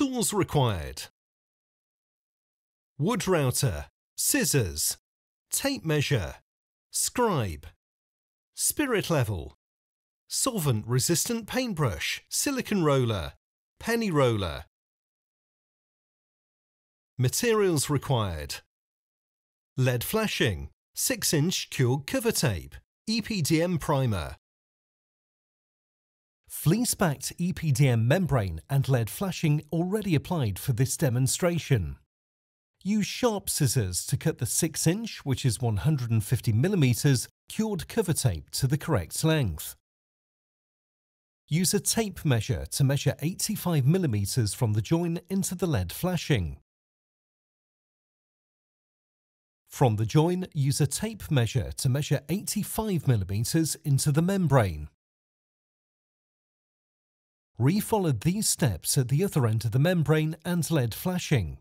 Tools required. Wood router, scissors, tape measure, scribe, spirit level, solvent resistant paintbrush, silicon roller, penny roller. Materials required. Lead flashing, 6 inch cured cover tape, EPDM primer, Fleece-backed EPDM membrane and lead flashing already applied for this demonstration. Use sharp scissors to cut the 6-inch, which is 150mm, cured cover tape to the correct length. Use a tape measure to measure 85mm from the join into the lead flashing. From the join, use a tape measure to measure 85mm into the membrane. Refollow these steps at the other end of the membrane and lead flashing.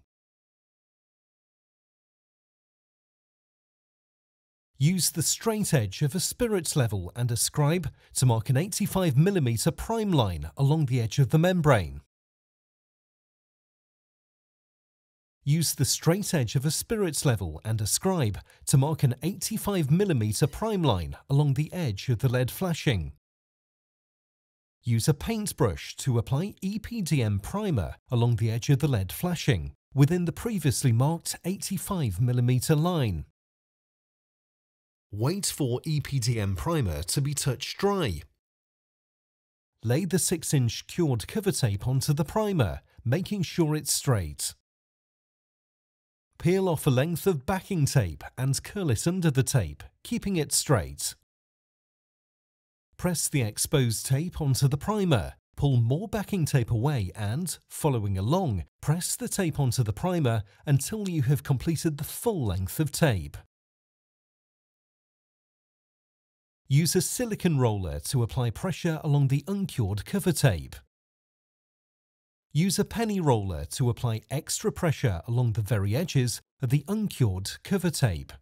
Use the straight edge of a spirit level and a scribe to mark an 85mm prime line along the edge of the membrane. Use the straight edge of a spirit level and a scribe to mark an 85mm prime line along the edge of the lead flashing. Use a paintbrush to apply EPDM primer along the edge of the lead flashing within the previously marked 85mm line. Wait for EPDM primer to be touch dry. Lay the 6-inch cured cover tape onto the primer, making sure it's straight. Peel off a length of backing tape and curl it under the tape, keeping it straight. Press the exposed tape onto the primer, pull more backing tape away and, following along, press the tape onto the primer until you have completed the full length of tape. Use a silicon roller to apply pressure along the uncured cover tape. Use a penny roller to apply extra pressure along the very edges of the uncured cover tape.